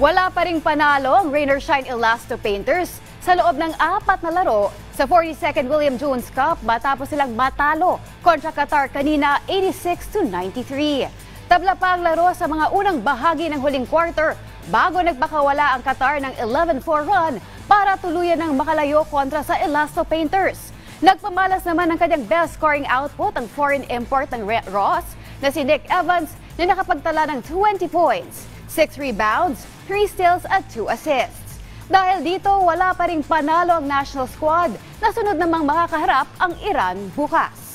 Wala pa ring panalo ang Rain or Shine Elasto Painters sa loob ng apat na laro sa 42nd William Jones Cup matapos silang matalo kontra Qatar kanina 86 to 93. Tabla pa ang laro sa mga unang bahagi ng huling quarter bago nagpakawala ang Qatar ng 11-4 run para tuluyan ng makalayo kontra sa Elasto Painters. Nagpamalas naman ang kanyang best scoring output ang foreign import ng Red Ross na si Nick Evans na nakapagtala ng 20 points, 6 rebounds, 3 steals at 2 assists. Dahil dito, wala pa ring panalo ang national squad na sunod namang makakaharap ang Iran bukas.